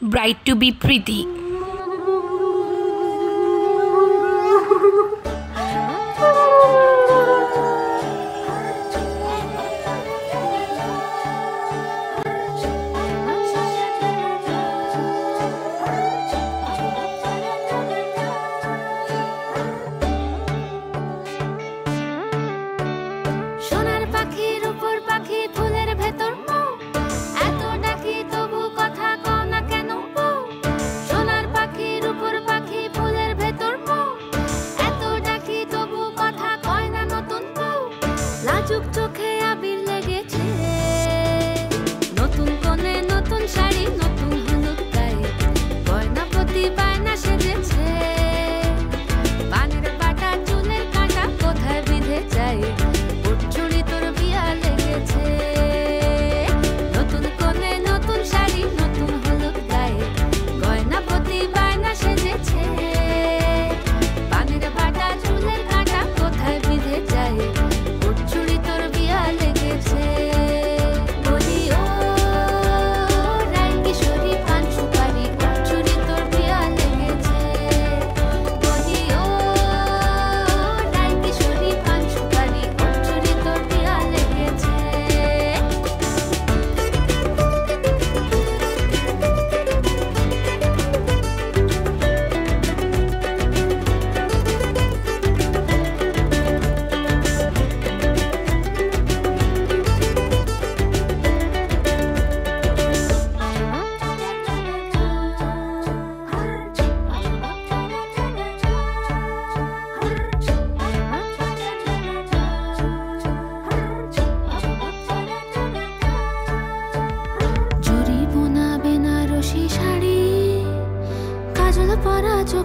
Bride to be Preeti.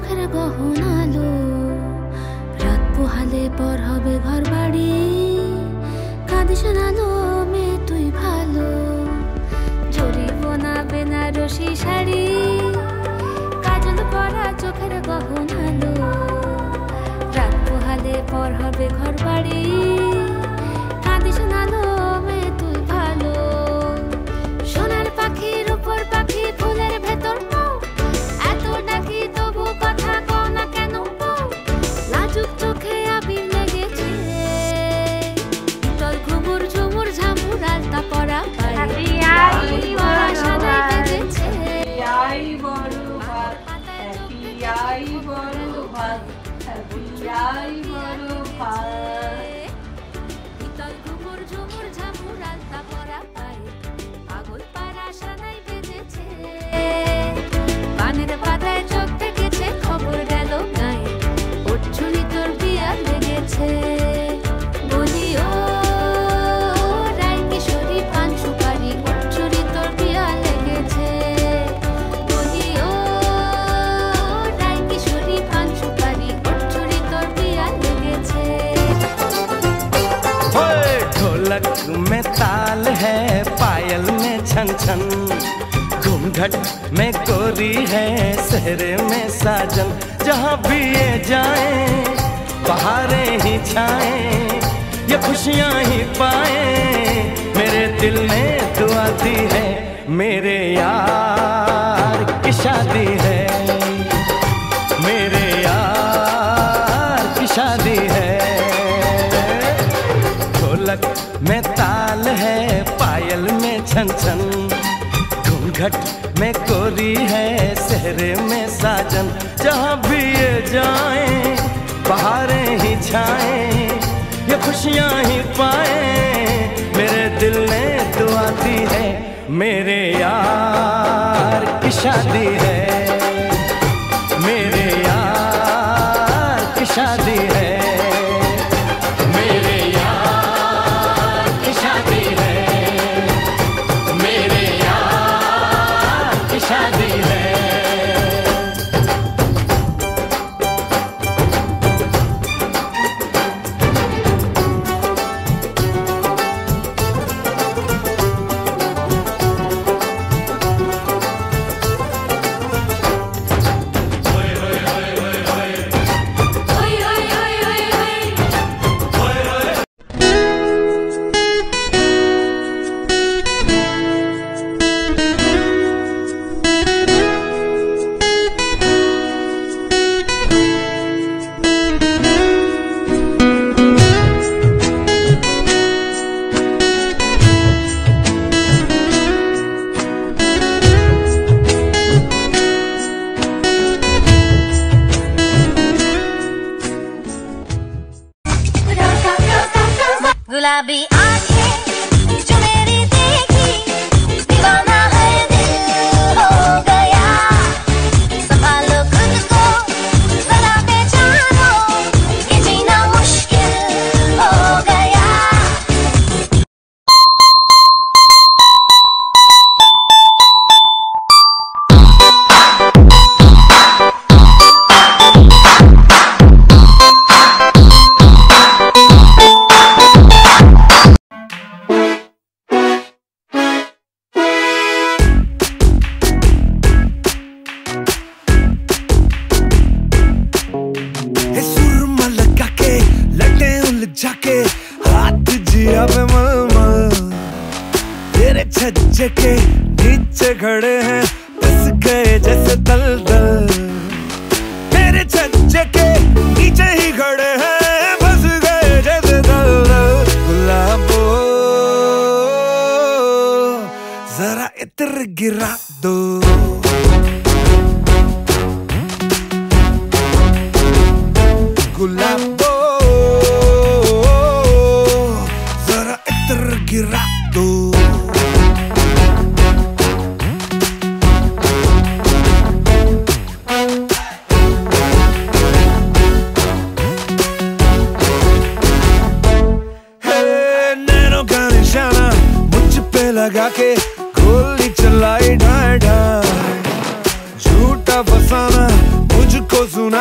চোখের গহনালো। রাত পোহালে পর হবে ঘর বাড়ি কাঁদিস নালো মে তুই ভালো। জরি বোনা বেনারসি শাড়ি। কাজল পরা চোখের গহনালো। রাত পোহালে পর হবে ঘর বাড়ি घूमघट में गोरी है सहरे में साजन, जहाँ भी ये जाए बहारें ही छाए, ये खुशियाँ ही पाए, मेरे दिल में दुआ दी है, मेरे यार की शादी है। मेरे यार की शादी है। ढोलक में ताल है, पायल में छन छन घूंघट में कोरी है सहरे में साजन। जहाँ भी ये जाए बहारें ही छाए, ये खुशियाँ ही पाए। मेरे दिल ने दुआ दी है, मेरे यार की शादी है। मेरे यार की शादी है। के नीचे खड़े हैं उस गए जैसे दल, तेरे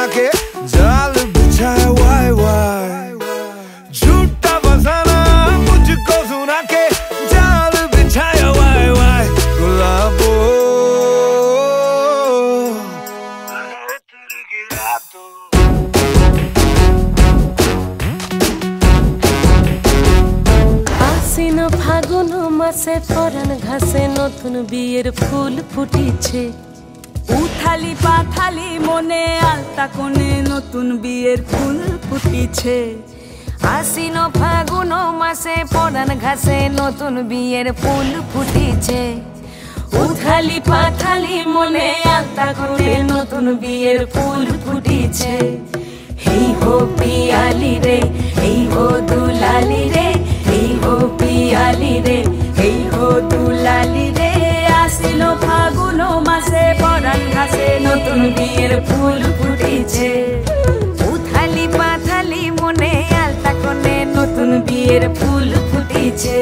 के जाल बिछाया वाई वाई झूठा फसाना मुझको सुना के जाल बिछाया वाई वाई गुलाबो गिरा दो আশ্বিন ফাগুন মাসে পরান ঘাসে নতুন বিয়ের ফুল ফুটিছে উথালি পাথালি মনে আলতা কোণে নতুন বিয়ের ফুল ফুটিছে। আশ্বিন ফাগুন মাসে পরান ঘাসে নতুন বিয়ের ফুল ফুটিছে। উথালি পাথালি মনে আলতা করে নতুন বিয়ের ফুল ফুটিছে। হেই হো পিয়ালি রে বিয়ের ফুল ফুটেছে। উথালি পাথালি মনে আলতা কোণে নতুন বিয়ের ফুল ফুটিছে।